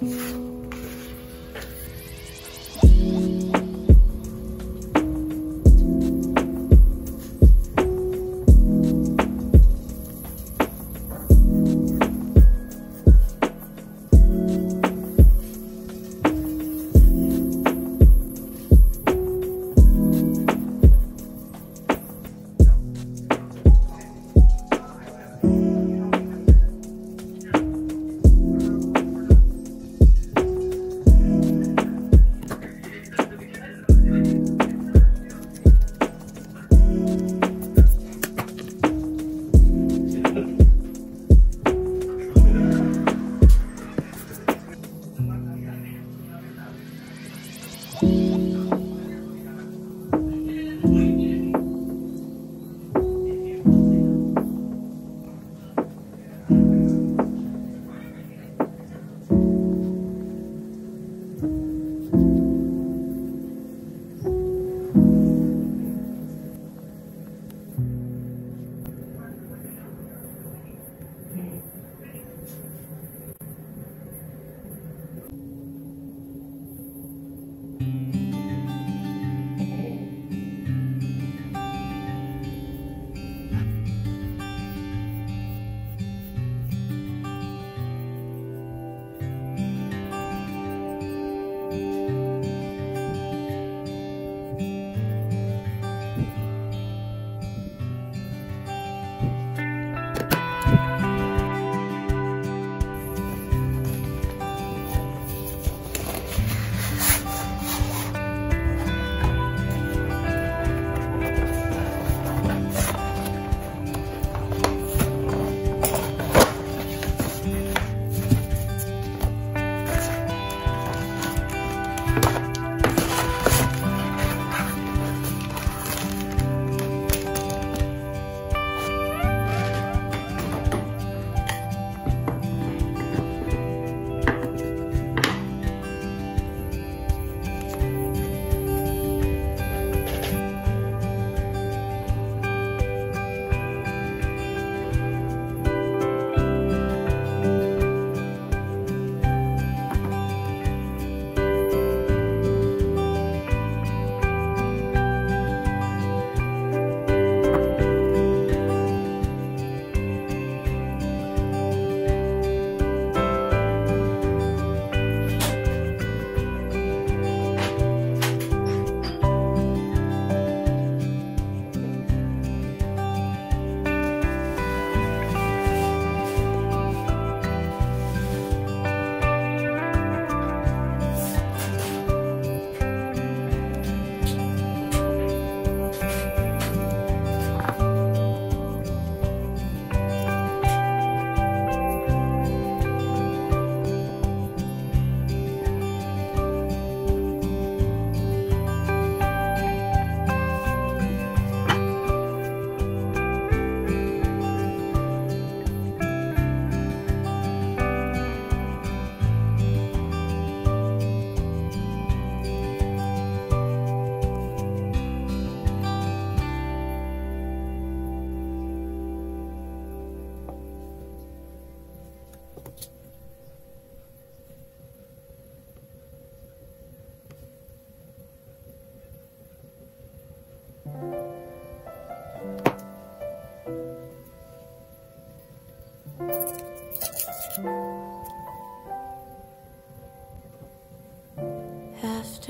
Música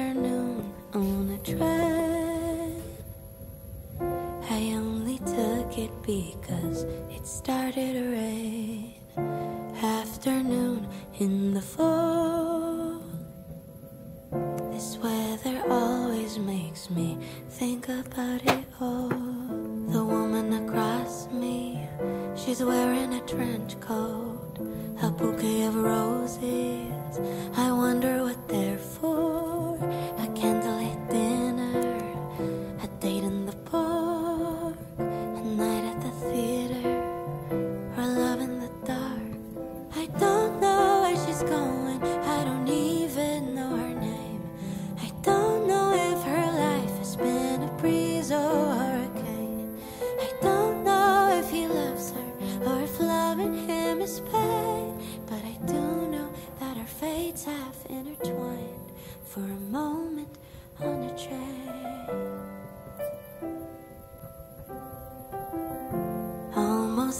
afternoon on a train. I only took it because it started to rain. Afternoon in the fall.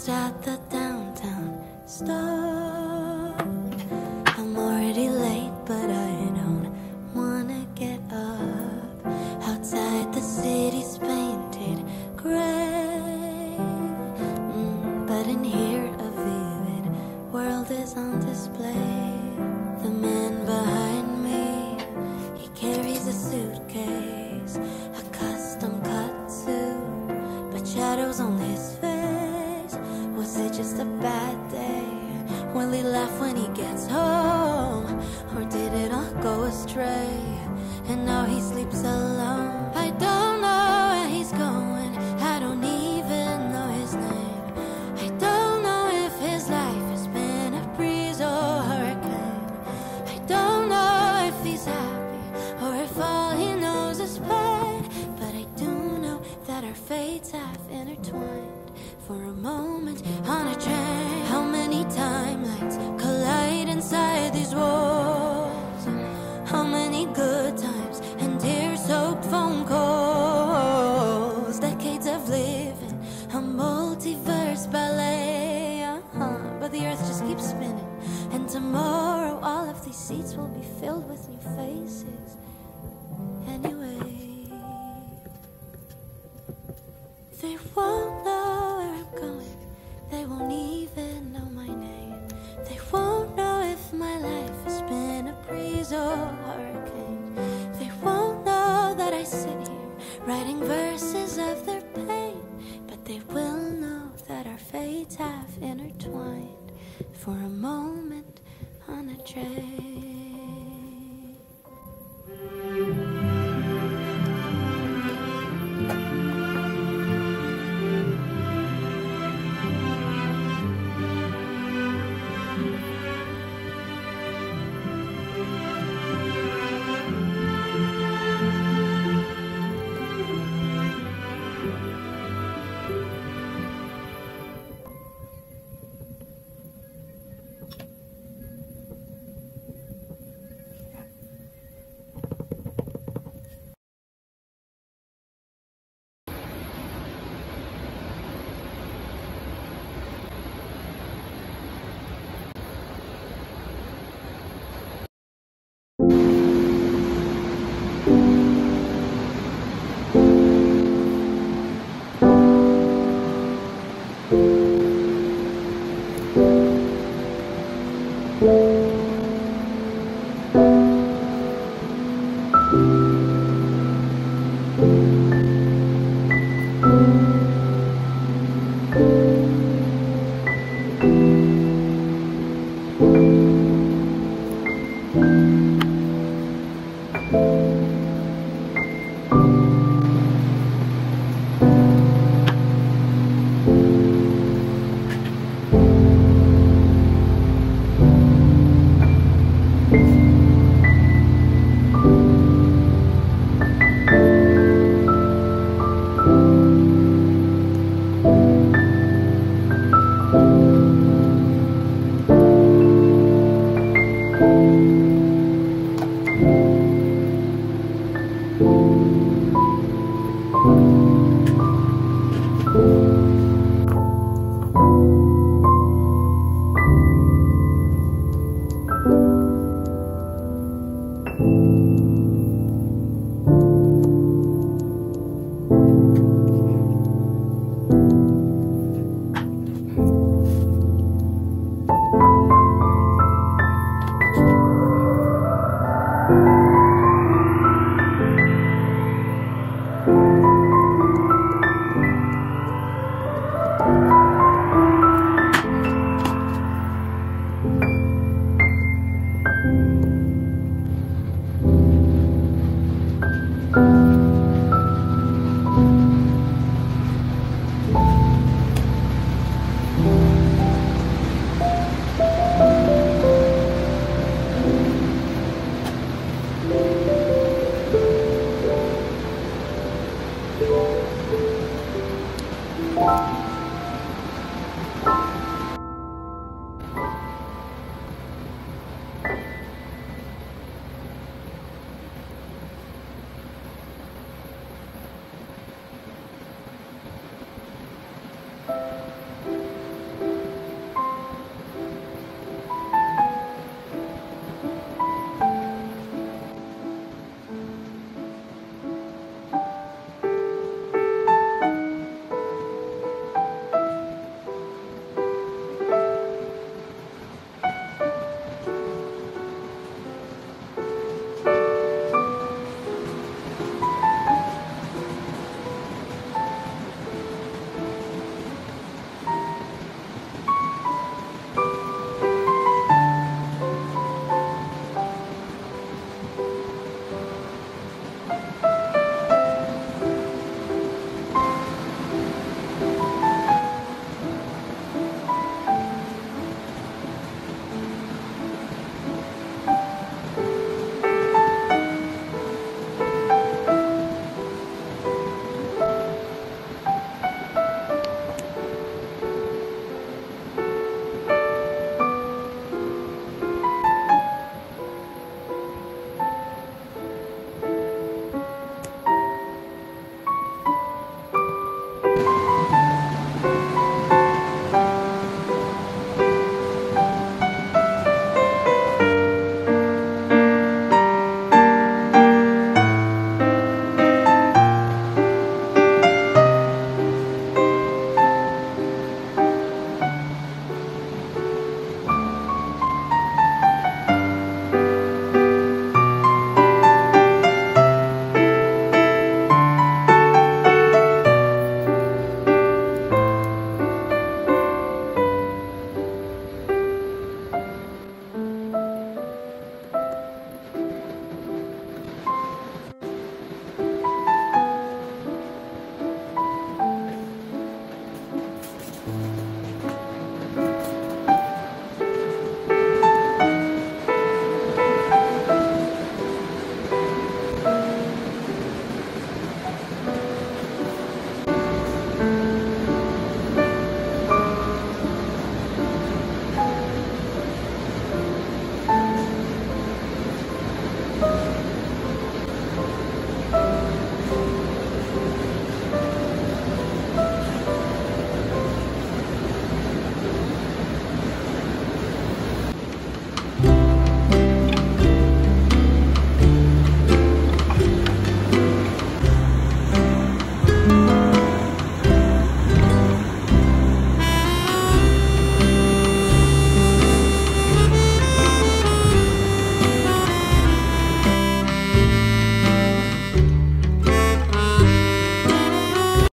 at the downtown store. 啊